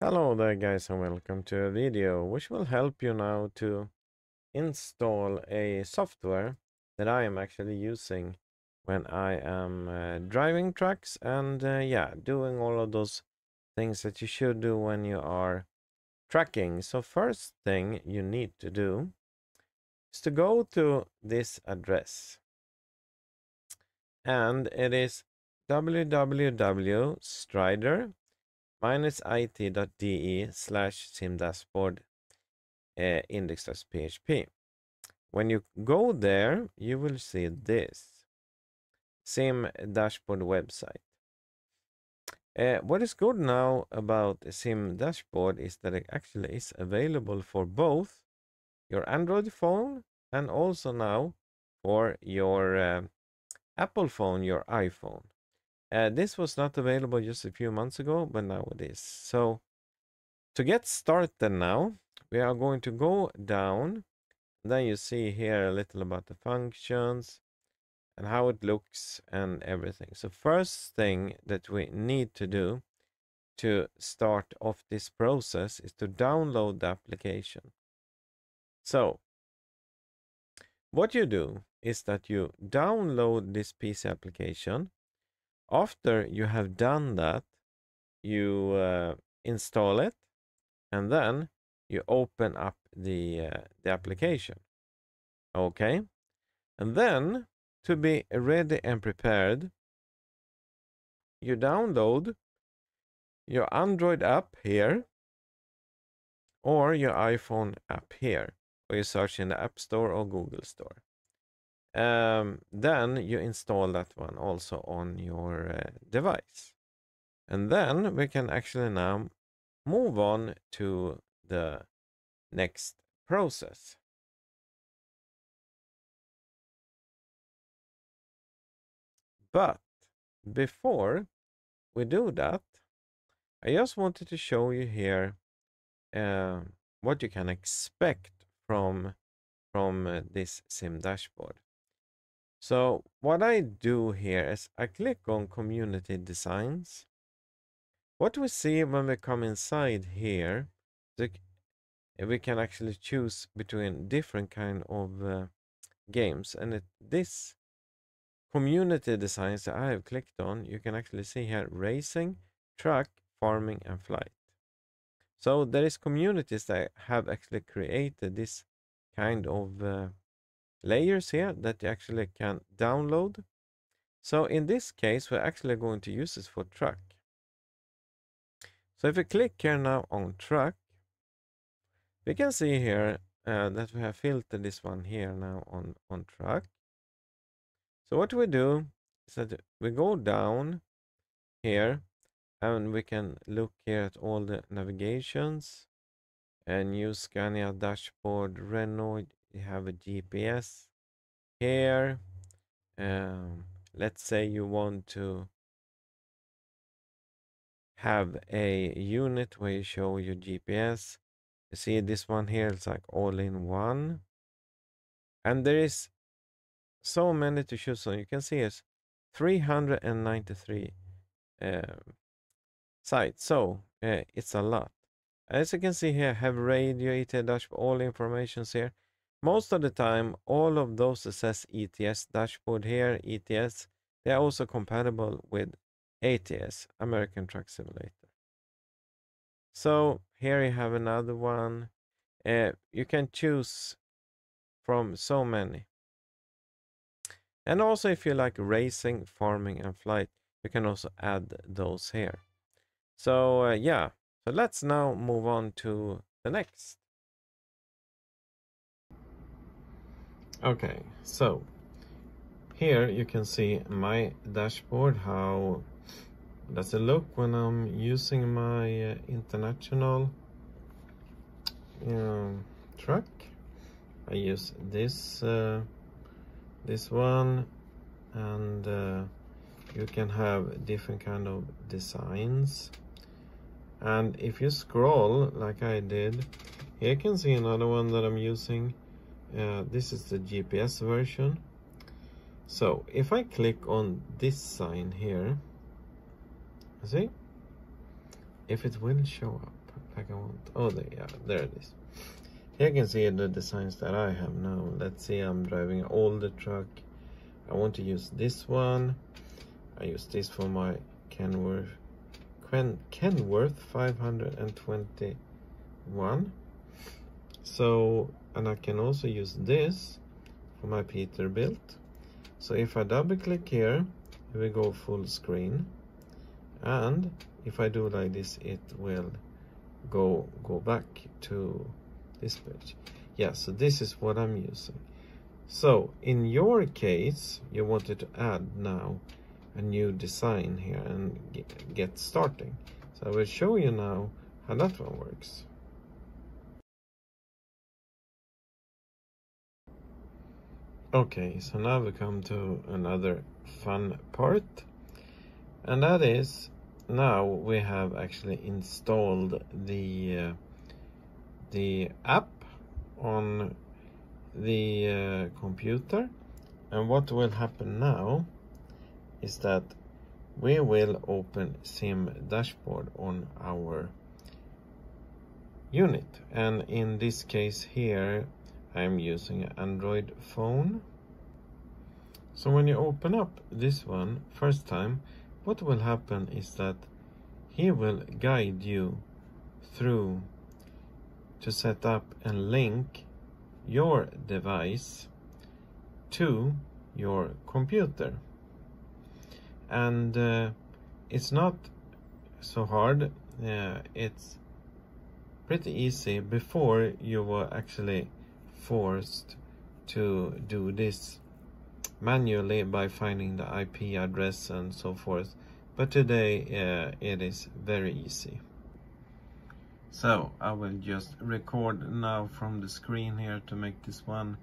Hello there guys and welcome to a video which will help you now to install a software that I am actually using when I am uh, driving trucks and uh, yeah doing all of those things that you should do when you are tracking. So first thing you need to do is to go to this address and it is www.stryder it.de slash simdashboard uh, index.php. When you go there, you will see this sim dashboard website. Uh, what is good now about sim dashboard is that it actually is available for both your Android phone and also now for your uh, Apple phone, your iPhone. Uh, this was not available just a few months ago, but now it is. So to get started now, we are going to go down. Then you see here a little about the functions and how it looks and everything. So first thing that we need to do to start off this process is to download the application. So what you do is that you download this PC application after you have done that, you uh, install it and then you open up the, uh, the application. Okay. And then to be ready and prepared, you download your Android app here or your iPhone app here, or you search in the App Store or Google Store. Um, then you install that one also on your uh, device. And then we can actually now move on to the next process. But before we do that, I just wanted to show you here uh, what you can expect from from uh, this sim dashboard. So what I do here is I click on community designs. What we see when we come inside here, we can actually choose between different kind of uh, games. And it, this community designs that I have clicked on, you can actually see here racing, truck, farming, and flight. So there is communities that have actually created this kind of uh, layers here that you actually can download. So in this case, we're actually going to use this for truck. So if we click here now on truck, we can see here uh, that we have filtered this one here now on, on truck. So what we do is that we go down here and we can look here at all the navigations and use Scania dashboard, Renault, you have a GPS here. Um, let's say you want to have a unit where you show your GPS. You see this one here, it's like all in one. And there is so many to choose on. You can see it's 393 uh, sites. So uh, it's a lot. As you can see here, have radio, ET dashboard, all informations here. Most of the time, all of those says ETS dashboard here, ETS, they are also compatible with ATS, American Truck Simulator. So here you have another one. Uh, you can choose from so many. And also if you like racing, farming and flight, you can also add those here. So uh, yeah, so let's now move on to the next. Okay, so here you can see my dashboard, how does it look when I'm using my uh, international um, truck. I use this uh, this one and uh, you can have different kind of designs and if you scroll like I did here you can see another one that I'm using uh, this is the GPS version so if I click on this sign here see if it will show up like I want. Oh, there, yeah, there it is. Here you can see the designs that I have now. Let's see, I'm driving an older truck. I want to use this one. I use this for my Kenworth, Ken, Kenworth 521. So, and I can also use this for my Peterbilt. So if I double click here, it will go full screen. And if I do like this, it will go go back to this page. Yeah, so this is what I'm using. So in your case, you wanted to add now a new design here and get starting. So I will show you now how that one works. Okay, so now we come to another fun part. And that is, now we have actually installed the uh, the app on the uh, computer. And what will happen now is that we will open sim dashboard on our unit and in this case here I'm using an Android phone. So when you open up this one first time, what will happen is that he will guide you through to set up and link your device to your computer. And uh, it's not so hard, uh, it's pretty easy before you were actually forced to do this manually by finding the IP address and so forth. But today uh, it is very easy. So I will just record now from the screen here to make this one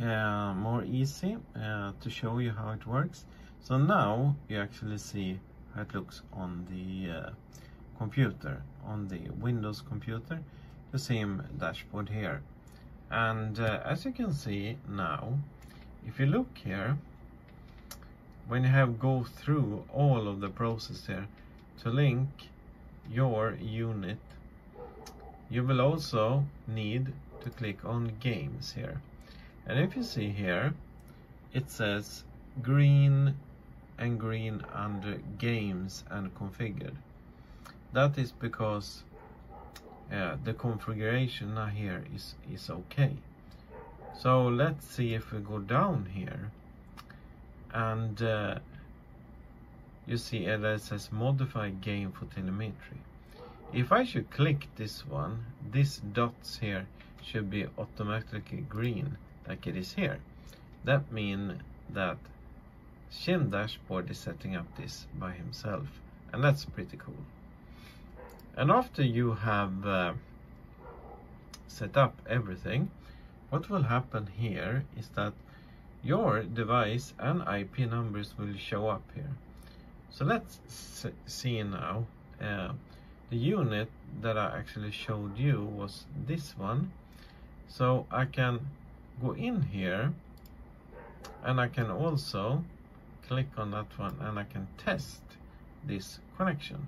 uh, more easy uh, to show you how it works. So now you actually see how it looks on the uh, computer, on the Windows computer, the Sim Dashboard here and uh, as you can see now if you look here when you have go through all of the process here to link your unit you will also need to click on games here. And if you see here it says green and green under games and configured. That is because uh, the configuration here is is okay. So let's see if we go down here. And uh, you see it says modify game for telemetry if I should click this one this dots here should be automatically green like it is here. That means that Sim Dashboard is setting up this by himself and that's pretty cool and after you have uh, set up everything what will happen here is that your device and IP numbers will show up here. So let's see now uh, the unit that I actually showed you was this one. So I can go in here and I can also click on that one and I can test this connection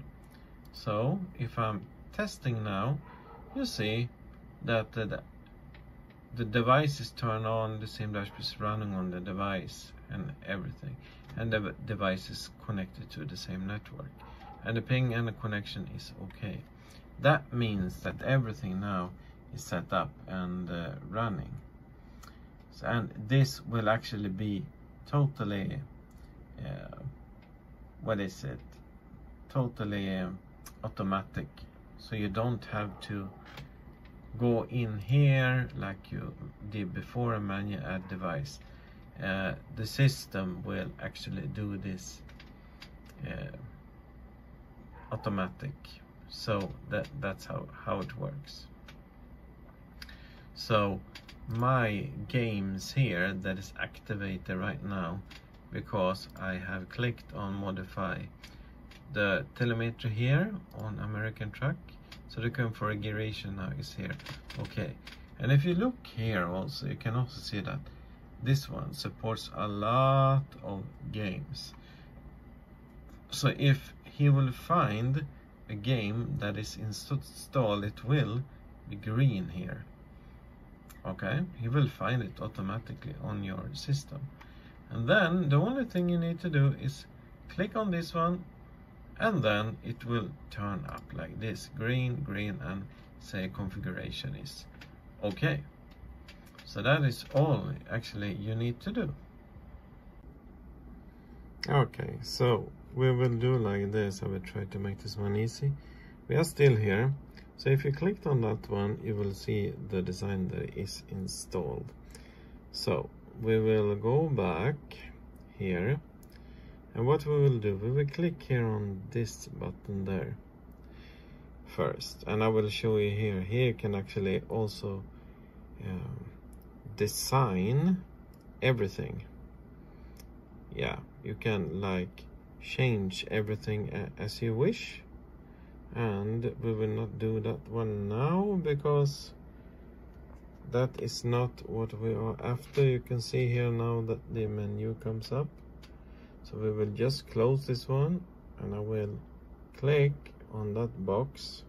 so if I'm testing now, you see that the, the device is turned on, the Sim Dashboard is running on the device and everything. And the device is connected to the same network. And the ping and the connection is okay. That means that everything now is set up and uh, running. So, and this will actually be totally, uh, what is it? Totally um, automatic. So you don't have to go in here like you did before and manual add device. Uh, the system will actually do this uh, automatic. So that that's how how it works. So my games here that is activated right now because I have clicked on modify the telemetry here on American truck. So the configuration now is here. Okay. And if you look here also you can also see that this one supports a lot of games. So if he will find a game that is installed, it will be green here. Okay, he will find it automatically on your system. And then the only thing you need to do is click on this one and then it will turn up like this, green, green, and say configuration is okay. So that is all actually you need to do. Okay, so we will do like this. I will try to make this one easy. We are still here. So if you clicked on that one, you will see the design that is installed. So we will go back here. And what we will do, we will click here on this button there first. And I will show you here. Here you can actually also um, design everything. Yeah, you can like change everything as you wish and we will not do that one now because that is not what we are after you can see here now that the menu comes up so we will just close this one and I will click on that box.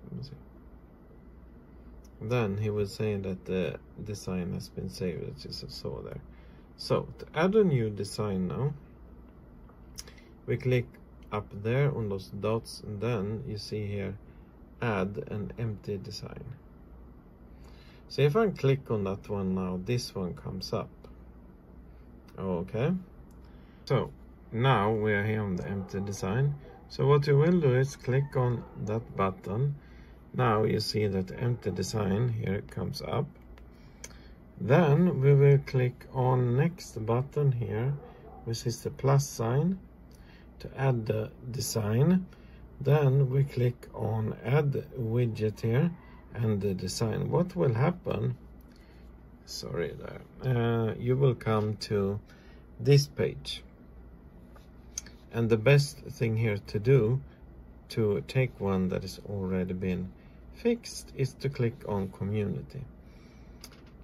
Then he will say that the design has been saved. As you saw there. So to add a new design now we click up there on those dots and then you see here add an empty design. So if I click on that one now this one comes up. Okay. So now we are here on the empty design. So what you will do is click on that button. Now you see that empty design here comes up. Then we will click on next button here which is the plus sign to add the design. Then we click on add widget here and the design. What will happen sorry there uh, you will come to this page and the best thing here to do to take one that has already been fixed is to click on community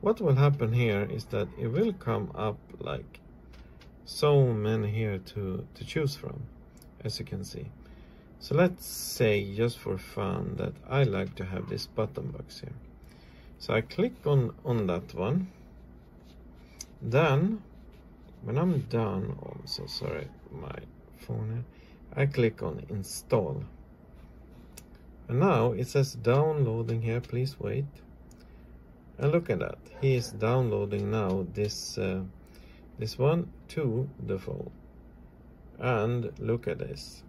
what will happen here is that it will come up like so many here to, to choose from, as you can see. So let's say, just for fun, that I like to have this button box here. So I click on, on that one. Then, when I'm done, oh, I'm so sorry, my phone. I click on install. And now it says downloading here, please wait. And look at that, he is downloading now this uh, this one to the phone and look at this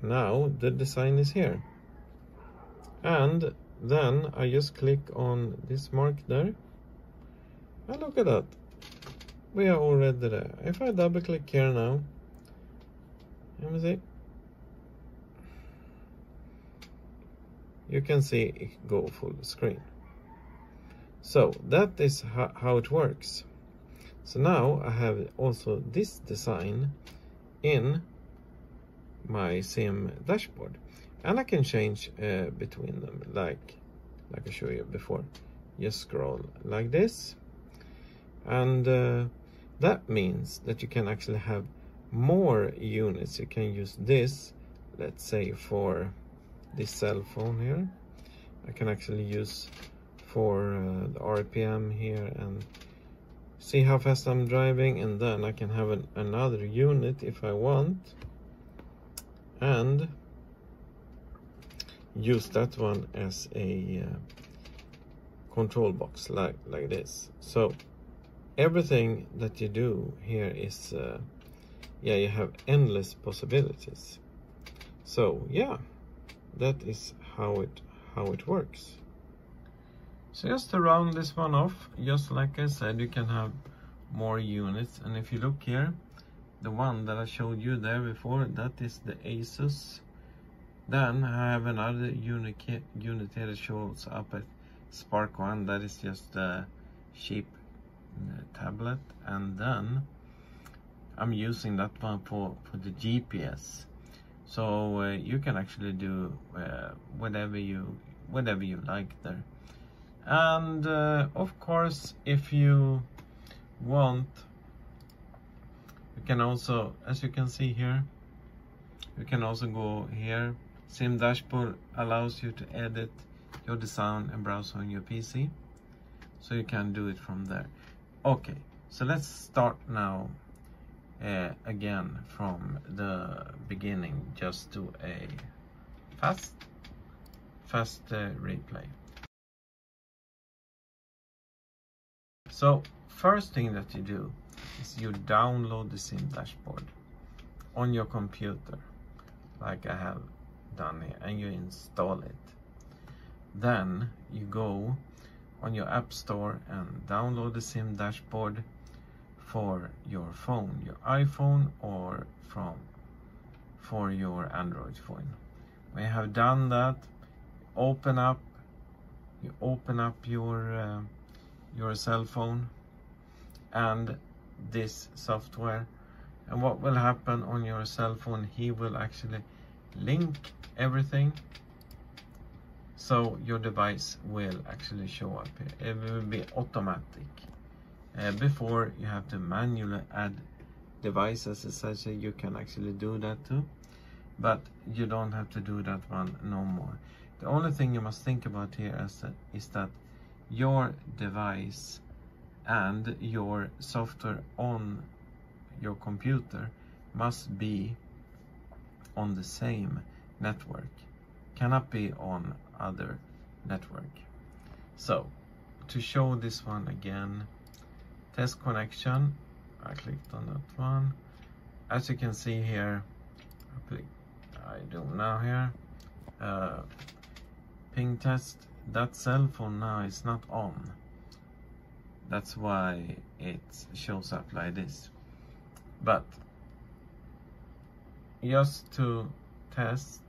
now the design is here and then I just click on this mark there and look at that we are already there if I double click here now you can see it go full screen. So that is how it works. So now I have also this design in my sim dashboard. And I can change uh, between them like like I showed you before. Just scroll like this. And uh, that means that you can actually have more units. You can use this let's say for this cell phone here. I can actually use for uh, the RPM here and see how fast I'm driving and then I can have an, another unit if I want. And use that one as a uh, control box like like this. So everything that you do here is uh, yeah you have endless possibilities so yeah that is how it how it works so just to round this one off, just like I said, you can have more units. And if you look here, the one that I showed you there before, that is the Asus. Then I have another unit, unit here that shows up at Spark 1. That is just a cheap uh, tablet. And then I'm using that one for, for the GPS. So uh, you can actually do uh, whatever you whatever you like there and uh, of course if you want you can also as you can see here you can also go here Sim Dashboard allows you to edit your design and browse on your PC. So you can do it from there. Okay, so let's start now uh, again from the beginning. Just do a fast, fast uh, replay. So first thing that you do is you download the sim dashboard on your computer like I have done here and you install it then you go on your app store and download the sim dashboard for your phone your iphone or from for your android phone. When you have done that. Open up you open up your uh, your cell phone and this software. And what will happen on your cell phone he will actually link everything. So your device will actually show up it will be automatic uh, before you have to manually add devices such that you can actually do that too but you don't have to do that one no more. The only thing you must think about here is that, is that your device and your software on your computer must be on the same network cannot be on other network. So to show this one again test connection. I clicked on that one. As you can see here I, do now here uh, ping test. That cell phone now is not on. That's why it shows up like this. But just to test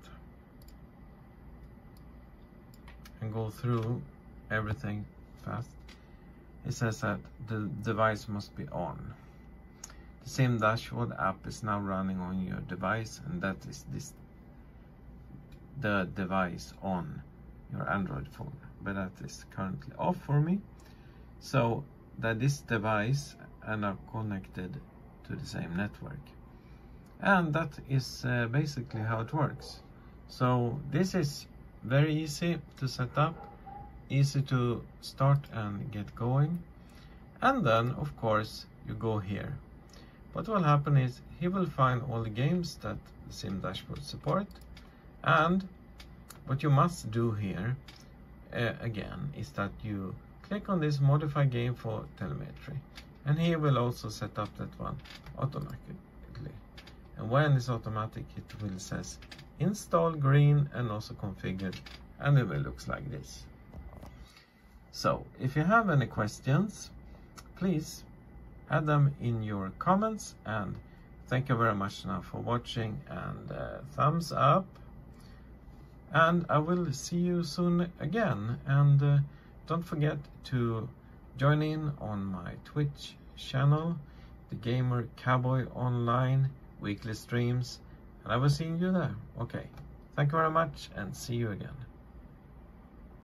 and go through everything fast it says that the device must be on. The Sim Dashboard app is now running on your device and that is this the device on your android phone. But that is currently off for me. So that this device and are connected to the same network. And that is uh, basically how it works. So this is very easy to set up easy to start and get going. And then of course you go here. What will happen is he will find all the games that the sim dashboard support. And what you must do here uh, again is that you click on this modify game for telemetry. And he will also set up that one automatically. And when it's automatic it will says install green and also configured. And it will looks like this so if you have any questions please add them in your comments and thank you very much now for watching and uh, thumbs up. And I will see you soon again and uh, don't forget to join in on my Twitch channel the Gamer Cowboy Online weekly streams and I will see you there. Okay thank you very much and see you again